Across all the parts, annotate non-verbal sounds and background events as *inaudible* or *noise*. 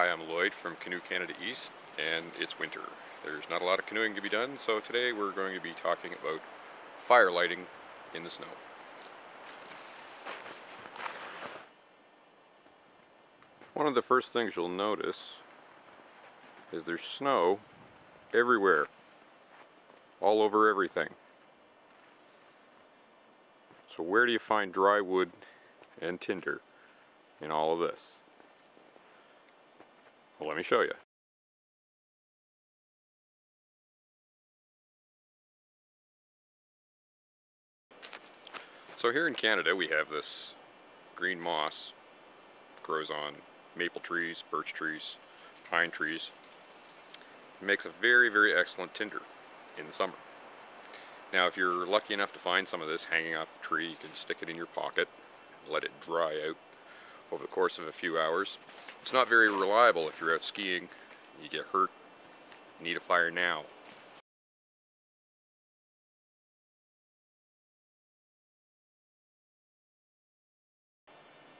Hi, I'm Lloyd from Canoe Canada East, and it's winter. There's not a lot of canoeing to be done, so today we're going to be talking about fire lighting in the snow. One of the first things you'll notice is there's snow everywhere, all over everything. So where do you find dry wood and tinder in all of this? Well, let me show you. So here in Canada we have this green moss grows on maple trees, birch trees, pine trees. It makes a very, very excellent tinder in the summer. Now if you're lucky enough to find some of this hanging off a tree, you can stick it in your pocket, let it dry out over the course of a few hours. It's not very reliable if you're out skiing, you get hurt, need a fire now.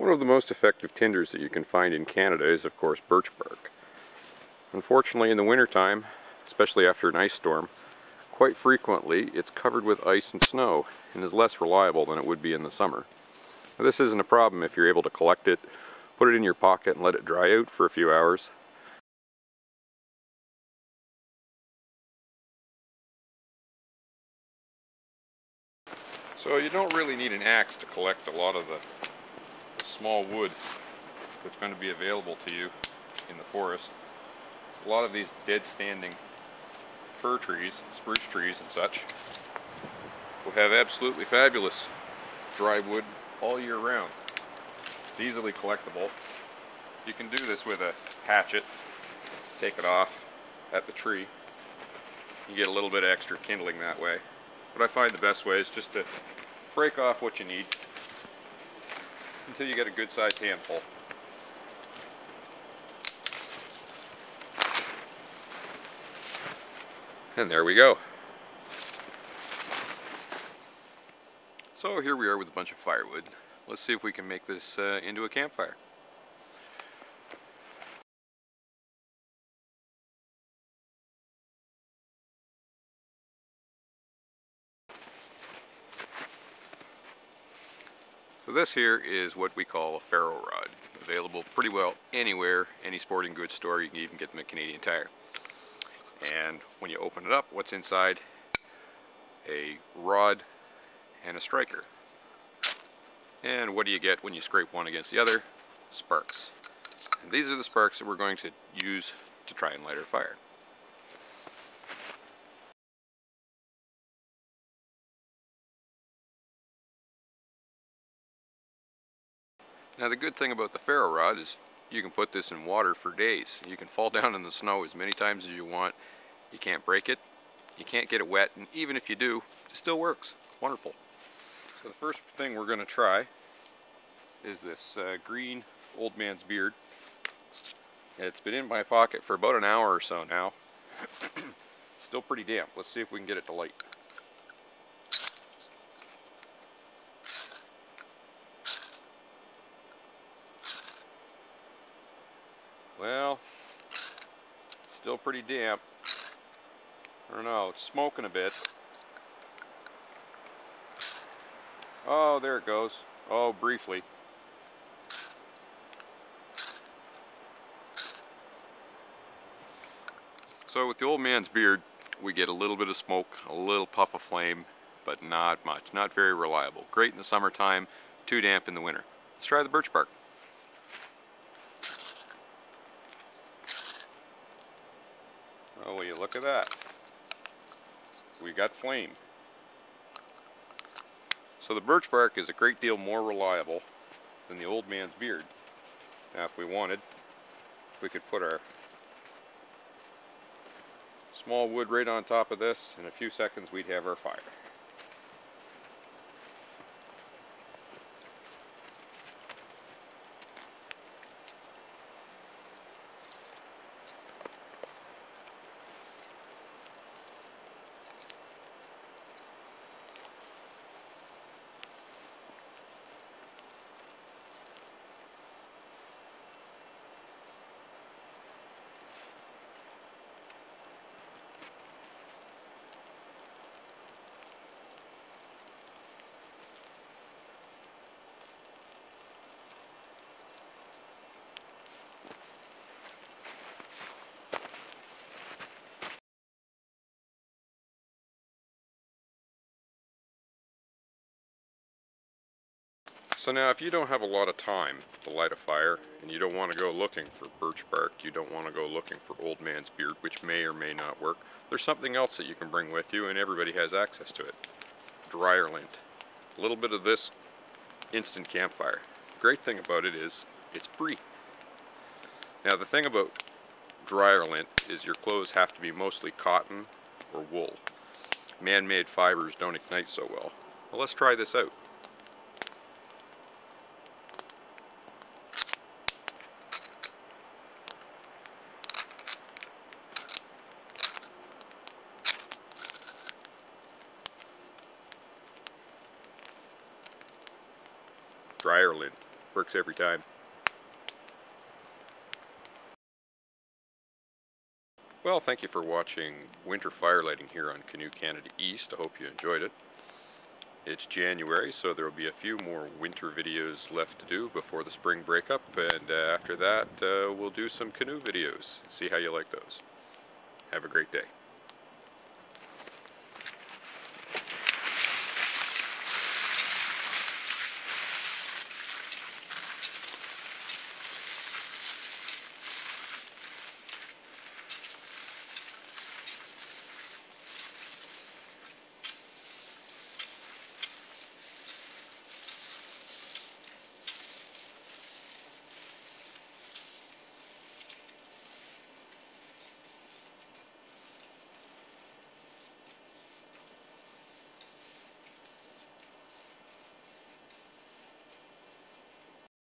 One of the most effective tinders that you can find in Canada is of course birch bark. Unfortunately in the wintertime, especially after an ice storm, quite frequently it's covered with ice and snow and is less reliable than it would be in the summer. This isn't a problem if you're able to collect it, put it in your pocket and let it dry out for a few hours. So you don't really need an axe to collect a lot of the, the small wood that's going to be available to you in the forest. A lot of these dead standing fir trees, spruce trees and such, will have absolutely fabulous dry wood all year round. It's easily collectible. You can do this with a hatchet, take it off at the tree. You get a little bit extra kindling that way. But I find the best way is just to break off what you need until you get a good sized handful. And there we go. So here we are with a bunch of firewood. Let's see if we can make this uh, into a campfire. So this here is what we call a ferro rod. Available pretty well anywhere, any sporting goods store, you can even get them at Canadian Tire and when you open it up what's inside a rod and a striker and what do you get when you scrape one against the other sparks and these are the sparks that we're going to use to try and light our fire Now the good thing about the ferro rod is you can put this in water for days. You can fall *laughs* down in the snow as many times as you want. You can't break it. You can't get it wet. And even if you do, it still works. Wonderful. So the first thing we're going to try is this uh, green old man's beard. It's been in my pocket for about an hour or so now. *clears throat* still pretty damp. Let's see if we can get it to light. Well, still pretty damp. I don't know, it's smoking a bit. Oh, there it goes. Oh, briefly. So with the old man's beard, we get a little bit of smoke, a little puff of flame, but not much, not very reliable. Great in the summertime, too damp in the winter. Let's try the birch bark. Oh, will you look at that? We got flame. So the birch bark is a great deal more reliable than the old man's beard. Now if we wanted, we could put our small wood right on top of this. In a few seconds we'd have our fire. So now if you don't have a lot of time to light a fire and you don't want to go looking for birch bark, you don't want to go looking for old man's beard, which may or may not work, there's something else that you can bring with you and everybody has access to it. Dryer lint. A little bit of this instant campfire. Great thing about it is it's free. Now the thing about dryer lint is your clothes have to be mostly cotton or wool. Man-made fibers don't ignite so well. Well, let's try this out. Dryer lint. Works every time. Well, thank you for watching winter firelighting here on Canoe Canada East. I hope you enjoyed it. It's January, so there will be a few more winter videos left to do before the spring breakup, and uh, after that uh, we'll do some canoe videos. See how you like those. Have a great day.